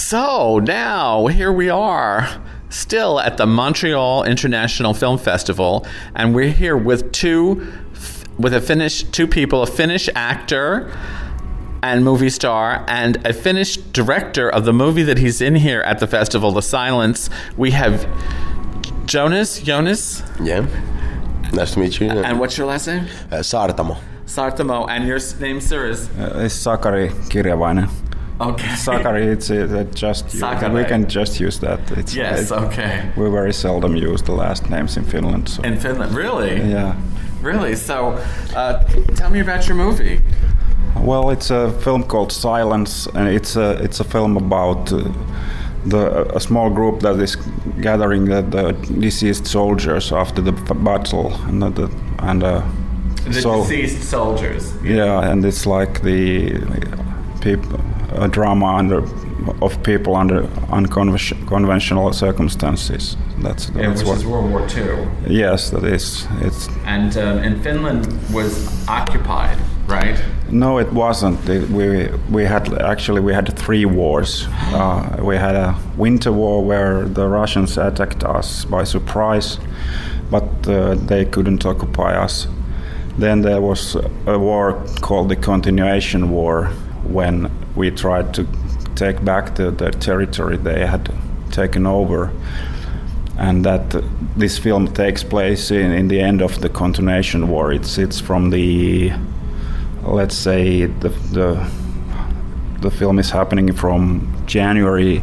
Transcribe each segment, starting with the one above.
So now here we are, still at the Montreal International Film Festival, and we're here with two, with a Finnish, two people, a Finnish actor and movie star, and a Finnish director of the movie that he's in here at the festival, The Silence. We have Joonas, Joonas, Yeah. Nice to meet you. and what's your last name? Uh, Saartamo. Sartamo, and your name, sir, is Uh, it's Sakari Kirjavainen. Okay. Sakari, it's uh, just Sakari. we can just use that. It's Yes, it- okay. We very seldom use the last names in Finland. So. In Finland, really? yeah. Really? So, uh, tell me about your movie. Well, it's a film called Silence, and it's a it's a film about uh, the a small group that is gathering the, the deceased soldiers after the battle, and the and uh, The so deceased soldiers. yeah, and it's like the people a drama under of people under unconventional circumstances. That's Yeah, that's which what. is World War II. Yes, that is. It's And um, and Finland was occupied, right? No, it wasn't. It- we we had actually we had three wars. Uh, we had a winter war where the Russians attacked us by surprise, but uh, they couldn't occupy us. Then there was a war called the Continuation War when we tried to take back the, the territory they had taken over and that uh, this film takes place in, in the end of the continuation war. It's it's from the let's say the the the film is happening from January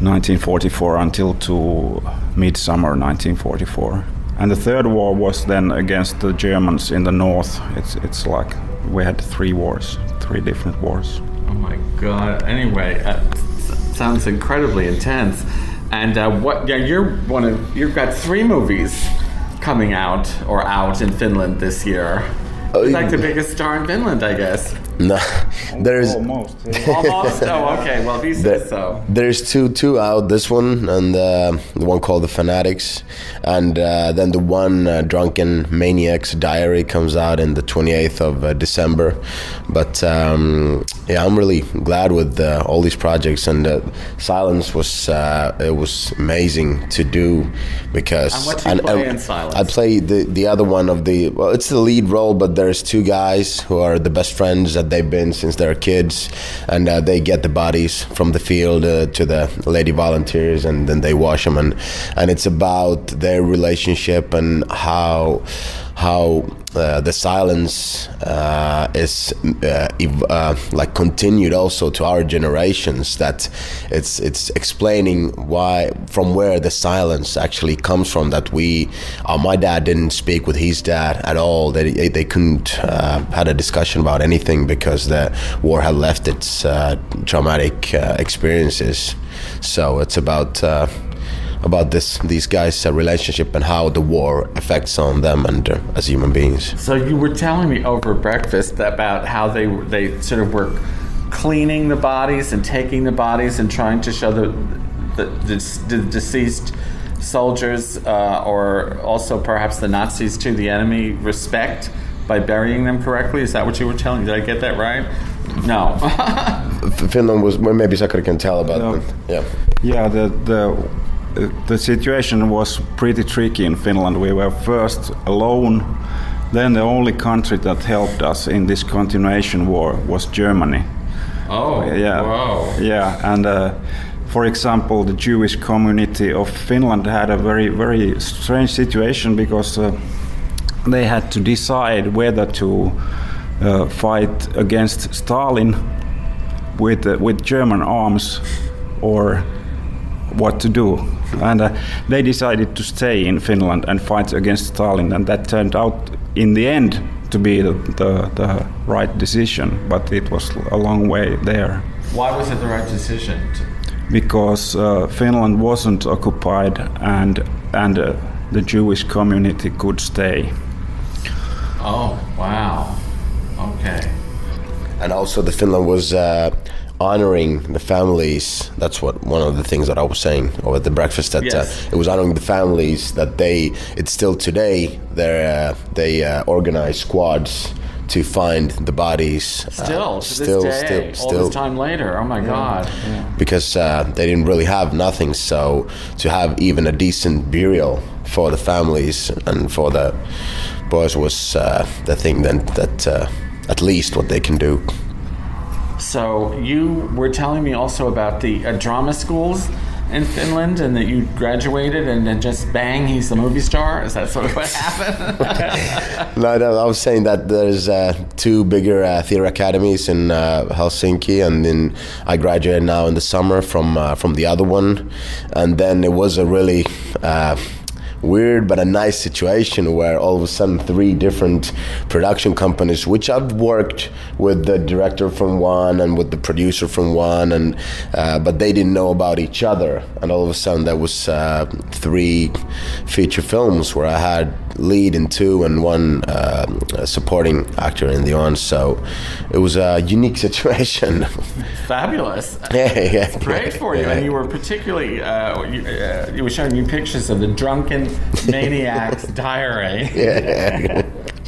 1944 until to midsummer 1944. And the third war was then against the Germans in the north. It's it's like we had three wars, three different wars. Oh my God. Anyway, uh, sounds incredibly intense. And uh, what? Yeah, you're one of. You've got three movies coming out or out in Finland this year. You're like the biggest star in Finland, I guess. No, there's almost. Almost. oh, okay. Well, he there, says so. there's two two out. This one and uh, the one called The Fanatics, and uh, then the one uh, Drunken Maniac's Diary comes out in the 28th of uh, December. But um, yeah, I'm really glad with uh, all these projects, and uh, Silence was uh, it was amazing to do because And what do you play in Silence? I play the the other one of the well, it's the lead role, but there's two guys who are the best friends that they've been since they're kids, and uh, they get the bodies from the field uh, to the lady volunteers, and then they wash them, and and it's about their relationship and how how uh, the silence uh, is uh, ev- uh, like continued also to our generations that it's it's explaining why from where the silence actually comes from that we uh, my dad didn't speak with his dad at all. They, they couldn't had a discussion about anything because the war had left its traumatic experiences. So it's about about this these guys' uh, relationship and how the war affects on them and uh, as human beings. So you were telling me over breakfast about how they they sort of were cleaning the bodies and taking the bodies and trying to show the the, the, the deceased soldiers uh, or also perhaps the Nazis to the enemy respect by burying them correctly. Is that what you were telling? Did I get that right? No. Finland was maybe Sakari can tell about No. that. Yeah. Yeah, the the the situation was pretty tricky in Finland. We were first alone, then the only country that helped us in this continuation war was Germany. oh. Yeah, Whoa. yeah, and. Uh, for example, the Jewish community of Finland had a very, very strange situation because uh, they had to decide whether to uh, fight against Stalin with uh, with German arms or what to do. And uh, they decided to stay in Finland and fight against Stalin, and that turned out in the end to be the, the, the right decision, but it was a long way there Why was it the right decision? Because uh, Finland wasn't occupied and and uh, the Jewish community could stay. oh, wow. Okay. And also, the Finland was uh, honoring the families. That's what one of the things that I was saying over at the breakfast. That Yes. uh, it was honoring the families that they. It's still today. They uh, they uh, organize squads to find the bodies. uh, Still, still, day, still, all still, this time later. Oh my God. because uh, they didn't really have nothing. So to have even a decent burial for the families and for the boys was uh, the thing then that uh, at least what they can do. So you were telling me also about the uh, drama schools in Finland, and that you graduated, and then just bang, he's a movie star. Is that sort of what happened? No, no, I was saying that there's uh, two bigger uh, theater academies in uh, Helsinki, and then I graduated now in the summer from uh, from the other one, and then it was a really uh, weird but a nice situation where all of a sudden three different production companies, which I've worked with the director from one and with the producer from one, and uh, but they didn't know about each other, and all of a sudden there was uh, three feature films where I had lead in two and one uh, supporting actor in the one. So it was a unique situation. Fabulous. yeah, yeah, Great for you. And you were particularly, uh, you, uh, you were showing me pictures of the drunken maniac's diary. Yeah.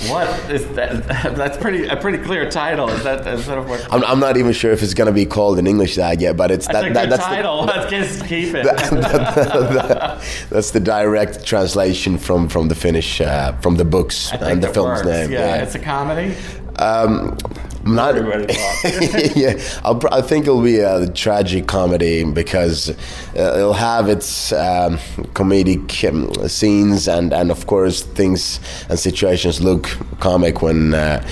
What is that? That's pretty a pretty clear title. Is that is that what? I'm, I'm not even sure if it's gonna be called in English that yet, but it's That's that, a that good that's title. Let's just keep it. the, that's the direct translation from from the Finnish uh, from the books and the film's works. name. Yeah, it's a comedy. Um, I'm not. Very, very yeah, I'll, I think it'll be a tragic comedy because uh, it'll have its um, comedic um, scenes and, and of course things and situations look comic when uh,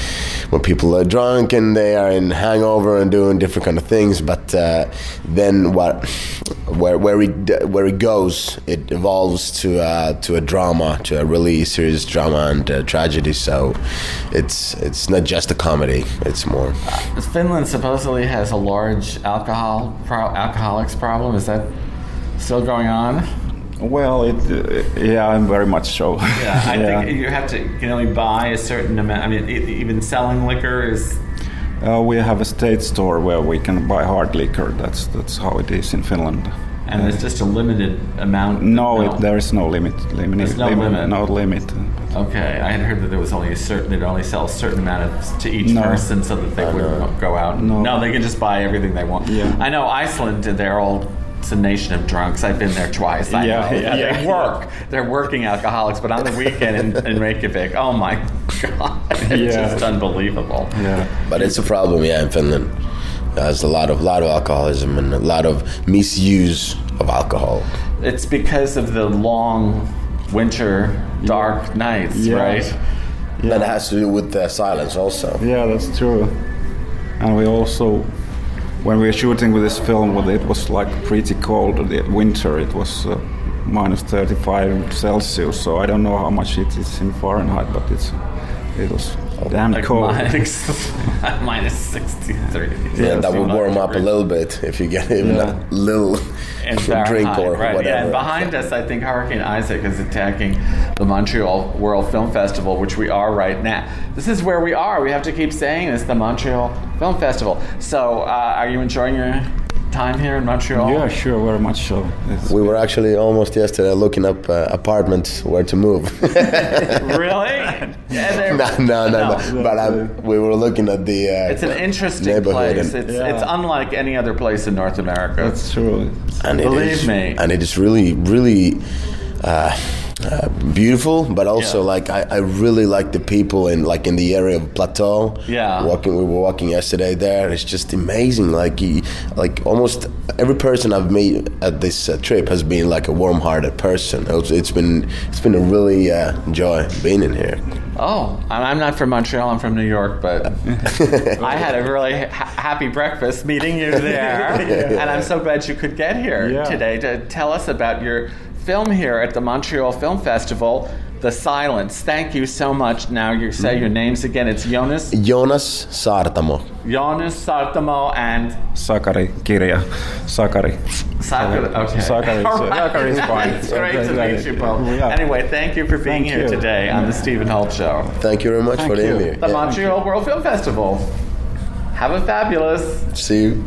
when people are drunk and they are in hangover and doing different kind of things. But uh, then what where where it where it goes, it evolves to uh, to a drama, to a really serious drama and uh, tragedy. So it's it's not just a comedy; it's more. Finland supposedly has a large alcohol pro- alcoholics problem. Is that still going on? Well, it, uh, yeah, I'm very much so. Yeah, I think you have to you can only buy a certain amount. I mean, e- even selling liquor is. Uh, we have a state store where we can buy hard liquor. That's that's how it is in Finland. And there's just a limited amount. No, it, there is no limit. limit There's no limit. No limit. Okay, I had heard that there was only a certain. They'd only sell a certain amount of, to each No. person, so that they wouldn't go out. No. they can just buy everything they want. Yeah. I know Iceland. They're all. It's a nation of drunks. I've been there twice. I Yeah, know. yeah, they yeah. work. They're working alcoholics, but on the weekend in, in Reykjavik, oh my god, it's Yeah. just unbelievable. Yeah. But it's a problem, yeah, in Finland. There's a lot of lot of alcoholism and a lot of misuse of alcohol. It's because of the long winter, dark nights, Yeah. right? That has to do with the silence also. Yeah, that's true. And we also, when we were shooting with this film, it was like pretty cold. The winter, it was uh, minus 35 Celsius. So I don't know how much it is in Fahrenheit, but it's it was damn Like cold. minus, minus 63. Yeah, that would warm up a little bit if you get even Yeah. a little drink or right, whatever. Yeah, and behind us, I think Hurricane Isaac is attacking the Montreal World Film Festival, which we are right now. This is where we are. We have to keep saying this, the Montreal Film Festival. So, uh, are you enjoying your time here in Montreal? Yeah, sure, very much so. It's- We were actually almost yesterday looking up uh, apartments where to move. Really? Yeah, they're- no, no, no, no. But um, we were looking at the. Uh, It's an interesting neighborhood place. and- It's, Yeah. it's unlike any other place in North America. that's true. And Believe is- me. and it is really, really uh, uh, beautiful. But also, Yeah. like, I, I really like the people in like in the area of Plateau. Yeah. walking. We were walking yesterday there. It's just amazing. Like, he, like almost every person I've met at this uh, trip has been like a warm-hearted person. It's, it's been it's been a really uh, joy being in here. Oh, I'm not from Montreal. I'm from New York, but I had a really ha- happy breakfast meeting you there, and I'm so glad you could get here Yeah. today to tell us about your film here at the Montreal Film Festival, The Silence. Thank you so much. Now you say your names again. It's Joonas, Joonas Saartamo. Joonas Saartamo, and Sakari, Kirja, Sakari. Sakura. Okay. Sakari, All right. Sakari is fine. It's great to meet you both. Yeah. Anyway, thank you for being Thank here you. today on the Stephen Holt Show. Thank you very much Thank for the you. interview. The Yeah. Montreal World Film Festival. Have a fabulous See you.